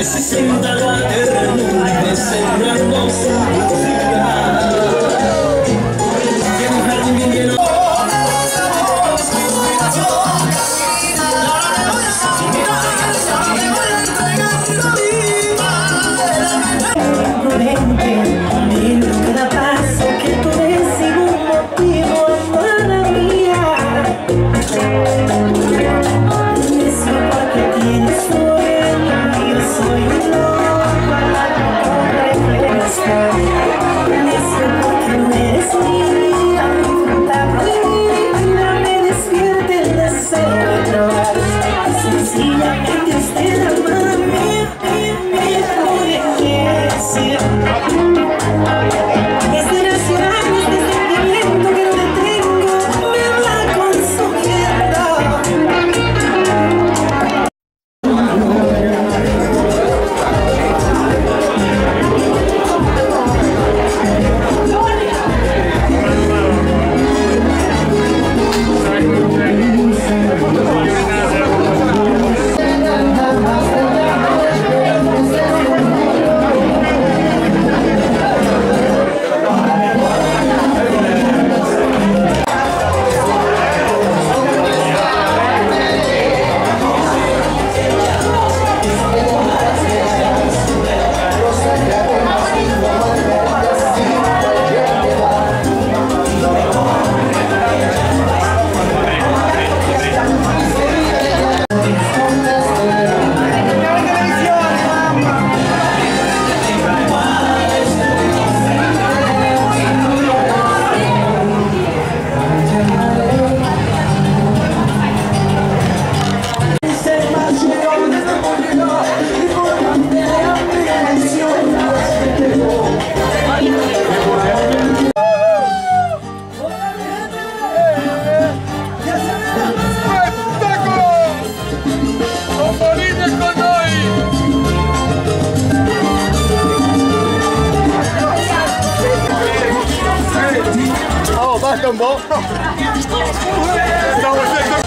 que se sienta la ternura, tá tão bom? Não,